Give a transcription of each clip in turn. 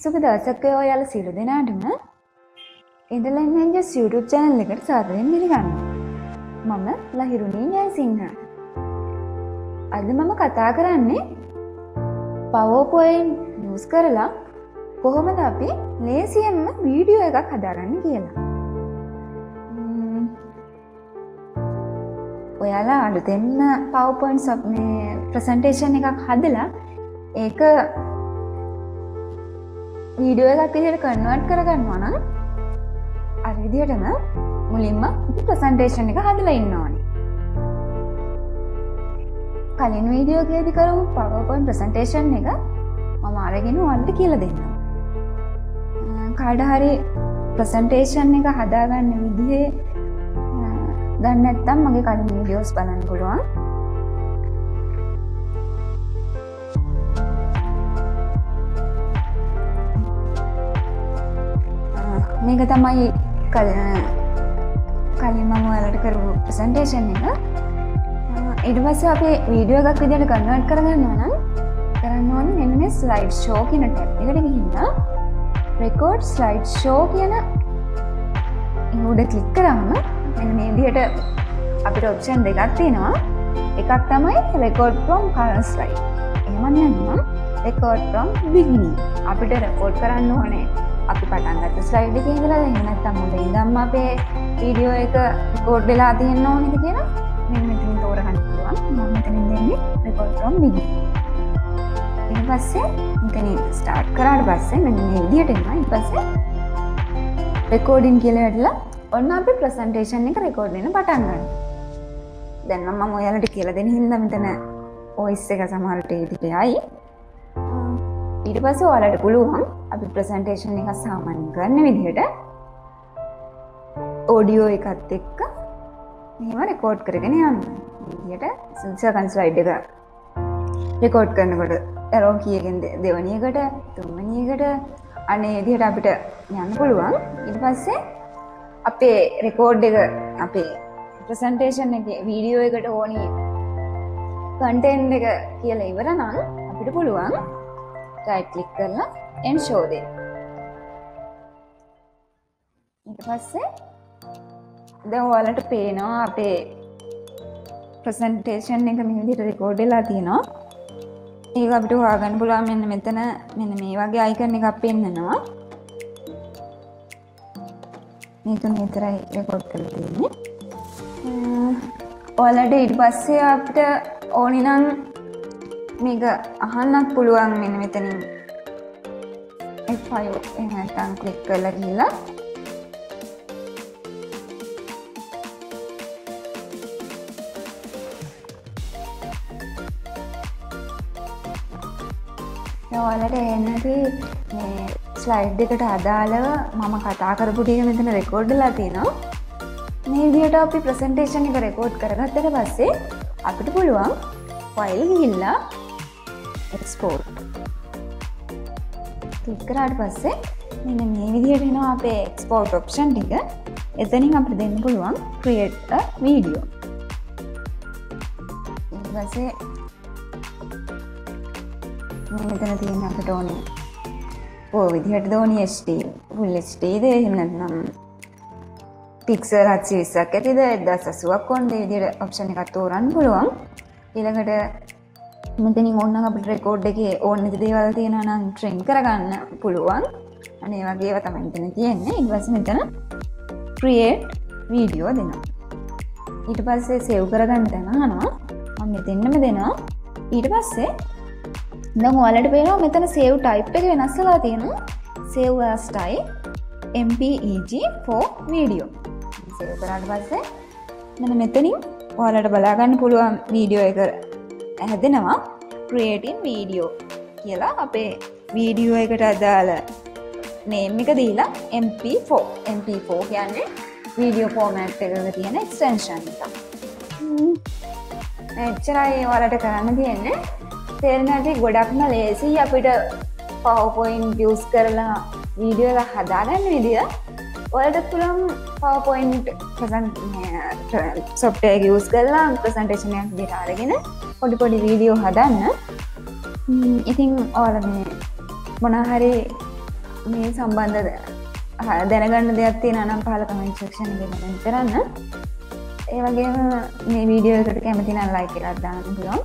සුබ දවසක්කය ඔයාල සිරු දෙනාටම. ඉඩලෙන්ජ YouTube චැනල් එකට සාදයෙන් පිළිගන්න මම ලහිරුණී නෑ සිංහ අද මම කතා කරන්නේ පවෝපොයින් නිස් කරලා කොහොමද අපි ලේසියෙන්ම වීඩියෝ එකක් හදාගන්න කියලා. ඔයාලා අලුතෙන්න පවපොයින් සොප් මේ ප්‍රසන්ටේෂන් එකක් හදලා ඒක වීඩියෝ එකක් විදියට කන්වර්ට් කරගන්නවා නම් අවිදියටම මුලින්ම ප්‍රසන්ටේෂන් එක හදලා ඉන්න ඕනි. කලින් වීඩියෝ ගේදි කරු පවපොයින් ප්‍රසන්ටේෂන් එක මම අරගෙන වල්ට කියල දෙන්න කාඩහරි ප්‍රසන්ටේෂන් එක හදාගන්න විදිහේ දන්න ඇත්තම් මගේ කලින් වීඩියෝස් බලන්න පුළුවන්. මේක තමයි කලින් මම වලට කරු ප්‍රසන්ටේෂන් එක. ඉඩවස අපේ වීඩියෝ එකක් විදියට කන්නවට් කරගන්න නම් කරන්න ඕන මෙන්න මේ ස්ලයිඩ් ෂෝ කියන ටැප් එකට ගිහින්න රෙකෝඩ් ස්ලයිඩ් ෂෝ කියන උඩ කලික් කරන්න මෙන්න මේ විදිහට අපිට ඔප්ෂන් දෙකක් තියෙනවා. එකක් තමයි රෙකෝඩ් ෆ්‍රොම් කරන්ට් ස්ලයිඩ් එහෙම නැත්නම් රෙකෝඩ් ෆ්‍රොම් බිගිනින් අපිට රෙකෝඩ් කරන්න ඕනේ. අපි පටන්ගත ස්ලයිඩ් එක ඉඳලා එහෙම නැත්නම් මුල ඉඳන්ම අපේ වීඩියෝ එක රෙකෝඩ් වෙලා තියෙන්න ඕනේද කියලා මෙන්න මෙතනින් තෝරගන්න පුළුවන් මම මෙතනින් දෙන්නේ රෙකෝඩ් ෆ්‍රොම් බිගිනින් ඊට පස්සේ මෙතනින් ස්ටාර්ට් කරාට පස්සේ මෙන්න මේ විදිහට එනවා ඊට පස්සේ රෙකෝඩින් කියලා වැටලා ඔන්න අපි ප්‍රසන්ටේෂන් එක රෙකෝඩ් වෙන පටන් ගන්න. දැන් මම ඔයාලට කියලා දෙන හින්දා මෙතන වොයිස් එක සමහරට ඉදිරියට යයි. ඊට පස්සේ ඔයාලට පුළුවන් අපි ප්‍රසන්ටේෂන් එක සාමාන්‍ය කරන විදිහට ඕඩියෝ එකත් එක්ක මෙහෙම රෙකෝඩ් කරගෙන යන්න. විදිහට සෙකන්ඩ් ස්ලයිඩ් එක රෙකෝඩ් කරනකොට ඇරෝ කියගෙන් දෙවනියකට තුන්වනියකට අනේ විදිහට අපිට යන්න පුළුවන්. ඊට පස්සේ අපේ රෙකෝඩ් එක අපේ ප්‍රසන්ටේෂන් එක වීඩියෝ එකට ඕනි කන්ටෙන්් එක කියලා ඉවර නම් අපිට පුළුවන් රයිට් කලික් කරලා එන් ෂෝදය ඊට පස්සේ දැවලට පේනවා අපේ ප්‍රසන්ටේෂන් එක මිදිට රෙකෝඩ්ඩලා තියෙනවා. ඒ අපිට වාගන්න පුලා මෙන්න මෙතන මෙන්න මේ වගේ අයිකරන එකක් පෙන්න්නනවා මේතුන් විතරයි රෙකෝඩ් කර තියන්නේ. ඔලට ඉට පස්සේ අපට ඕනිනං මේක අහන්නත් පුළුවන් මෙන මෙතනින්. එෆයෝ එහතන් කලික් කරල කියලා ඔයාලට එන්නති ස්ලයිඩ් එකට අදාළව මම කතා කරපුටික මෙතන රෙකෝඩ්ඩලා තියෙනවා. මේ විදියට අපි ප්‍රසන්ටේෂන් එක රෙකෝඩ් කරගත්තට පස්සේ අපිට පුළුවන් ෆයිල් ගිහිල්ලා එක්ස්පෝර්ට් ක්ලික්කරාට පස්සේ මෙන්න මේ විදිහට එනවා අපේ එක්ස්පෝර්ට් ඔප්ෂන් ටික. එතනින් අපිට දෙන්න පුළුවන් ක්‍රියට් වීඩියෝ ඊපස්සේ මෙතන තියෙන අපට ඕනේ ඕ විදිහට දෝනි ස්ට හුල් ස්ටේද එහෙමනම් පික්සල් හත්සි විස්සක් ඇතිද? එදා සසුවක් කොන්ද විදිට ඔප්ෂණ එකත් තෝරන්න පුළුවන්. ඊළඟට මෙතනින් ඔන්න අපට රෙකෝඩ් එක ඕන්න දේවල් තියෙන නම් ට්‍රෙන් කරගන්න පුළුවන්. අනේ වගේ තමයිතන තියෙන්නේ. ඉවස මෙතන ක්‍රියේට් වීඩියෝ දෙනවා. ඊට පස්සේ සෙව් කරගන්න තැනනවා මම මෙතෙන්නම දෙනවා. ඊට පස්සේ දම් ඔලට පේනවා මෙතන සේව් ටයිප් එක වෙනස්සලා තියෙනවා. සේව්ස්ටයි MPEG4 වීඩියෝ සේව් කරාට පස්සේ මෙන මෙතනින් ඔයාලට බලාගන්න පුළුවන් වීඩියෝ එක. ඇහැදෙනවා ක්‍රේටින් වීඩියෝ කියලා අපේ වීඩියෝ එකට අදාළ නේම් එක දීලා MP4 MP4 කියන්නේ වීඩියෝ ෆෝමෑට් එකක තියෙන එක්ස්ටෙන්ෂන් එක. එච්චරයි ඔයාලට කරන්න තියෙන්නේ. තේරෙන ඇති ගොඩක්ම ලේසි අපිට පවපොයින් වියස් කරලා වීඩියෝ එක හදාගන්න විදිිය. ඔලට තුළම් පවපොයින්් සොප්ටේ ගස් කරලා ප්‍රසන්ටේෂනයක් දිරාරගෙන පොඩි පොඩි වීඩියෝ හදන්න. ඉතිං ඕල මොනහරි මේ සම්බන්ධ දැනගන්න දෙයක් තියෙන නම් පහල කමෙන්ට් සෙක්ෂන් එකේ කරන්න. ඒ වගේම මේ වීඩියෝ එකට කැමතිනම් ලයික් එකක් දාන්න පුළුවන්.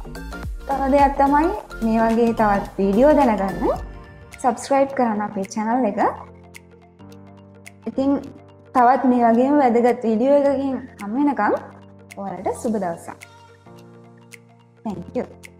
තව දෙයක් තමයි මේ වගේ තවත් වීඩියෝ දැනගන්න. සබස්ක්‍රයිබ් කරන්න අපේ චැනල් එක. ඉතින් තවත් මේ වගේම වැදගත් වීඩියෝ එකකින් හම්වෙනකම් ඔයාලට සුබ දවසක්. Thank you.